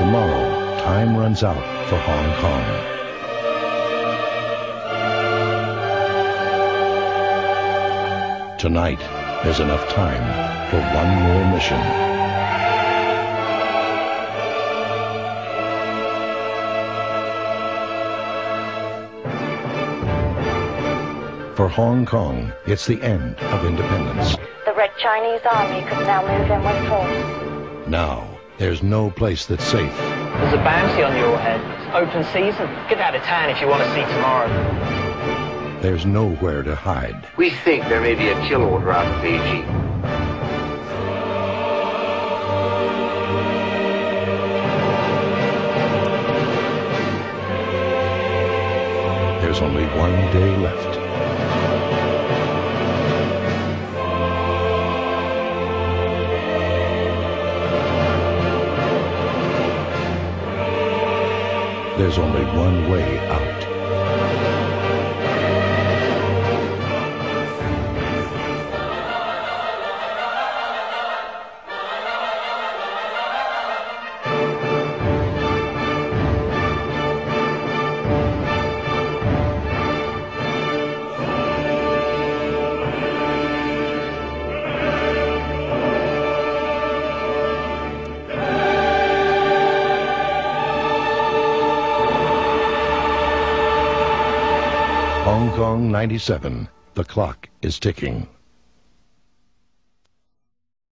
tomorrow, time runs out for Hong Kong. Tonight, there's enough time for one more mission. For Hong Kong, it's the end of independence. The Red Chinese Army could now move in with force. Now, there's no place that's safe. There's a bounty on your head. It's open season. Get out of town if you want to see tomorrow. There's nowhere to hide. We think there may be a kill order out of Beijing. There's only one day left. There's only one way out. Hong Kong 97. The clock is ticking.